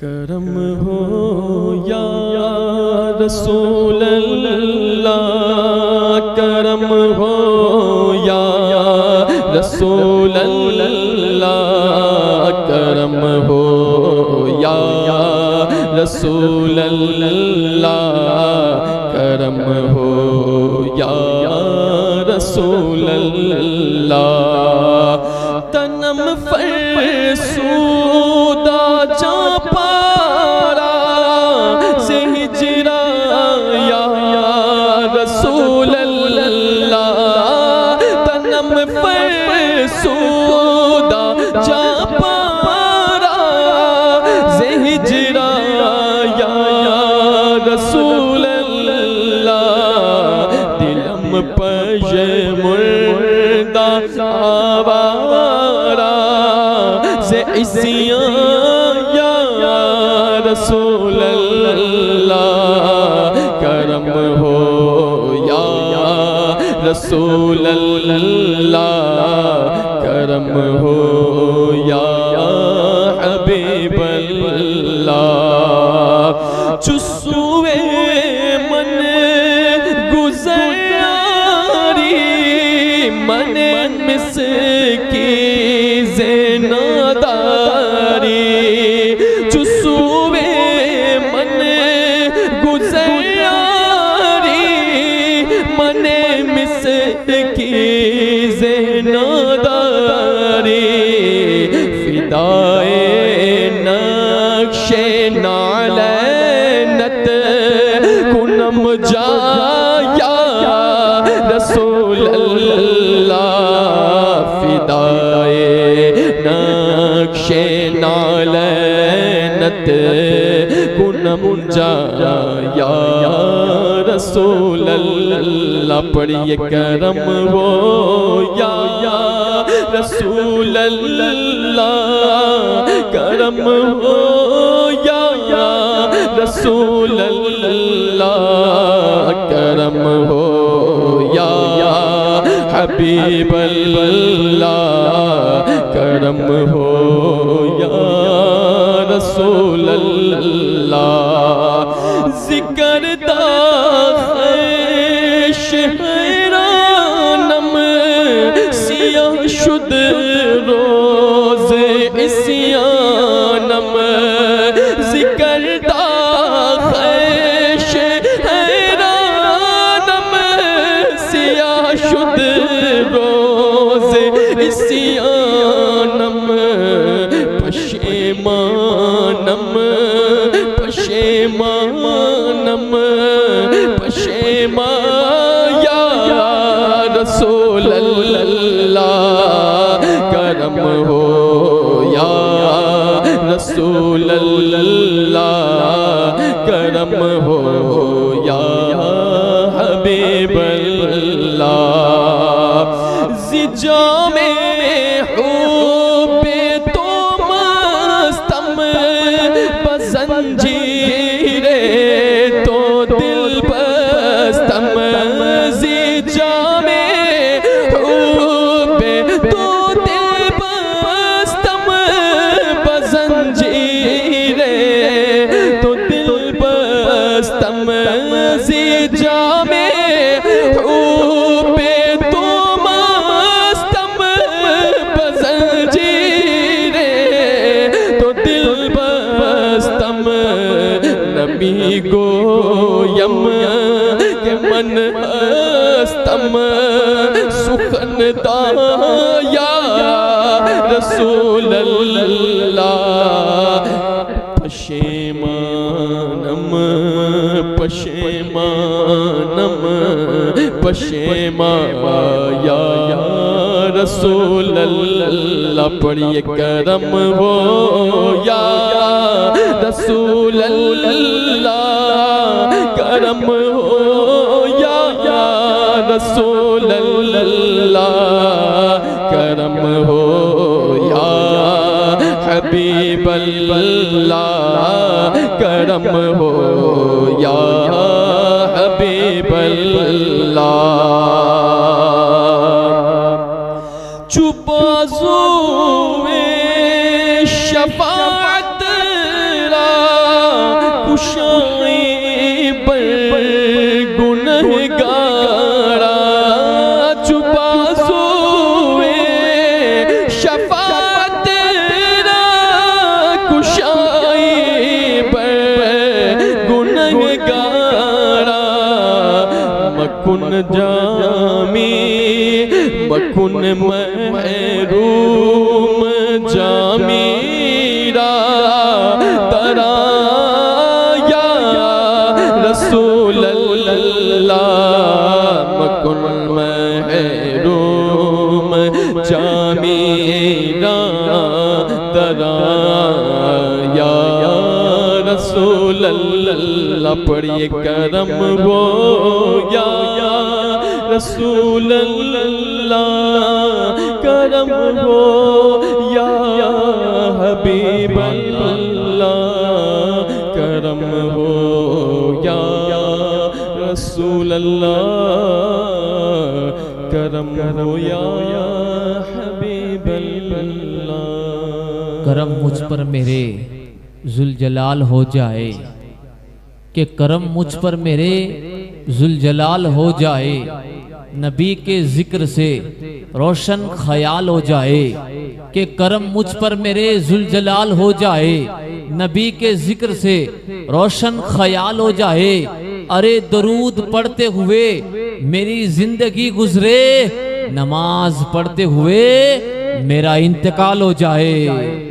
کرم ہو یا رسول اللہ، کرم ہو یا رسول اللہ، کرم ہو یا رسول اللہ، کرم ہو دلم پج مردہ آوارا سے اسیاں یا رسول اللہ کرم ہو یا رسول اللہ کرم ہو یا حبیب اللہ چسوے اللہ فدائے نقش نالینت کنم جایا رسول اللہ پڑھئے کرم ہو یا رسول اللہ کرم ہو یا رسول اللہ حبیب اللہ کرم ہو یا رسول اللہ۔ ذکر دا پشیمانم پشیمانم پشیمان یا رسول اللہ کرم ہو یا رسول اللہ کرم ہو یا حبیب اللہ۔ زجا میں بستم زجا میں حب تو مستم بزنجیر تو دل بستم نبی گویم کہ من استم سخن دایا رسول اللہ پشیمان یا رسول اللہ پڑھئے کرم ہو یا رسول اللہ کرم ہو یا رسول اللہ کرم ہو یا حبیب اللہ کرم ہو یا حبیب مکن جامی مکن محروم جامی، را ترا یا رسول اللہ مکن محروم جامی، را ترا یا رسول اللہ پڑھئے کرم ہو یا رسول اللہ، کرم ہو یا حبیب اللہ، کرم ہو یا رسول اللہ، کرم ہو یا حبیب اللہ۔ کرم مجھ پر میرے ذوالجلال ہو جائے۔ کہ کرم مجھ پر میرے ذوالجلال ہو جائے۔ نبی کے ذکر سے روشن خیال ہو جائے کہ کرم مجھ پر میرے ذوالجلال ہو جائے، نبی کے ذکر سے روشن خیال ہو جائے۔ ارے درود پڑھتے ہوئے میری زندگی گزرے، نماز پڑھتے ہوئے میرا انتقال ہو جائے۔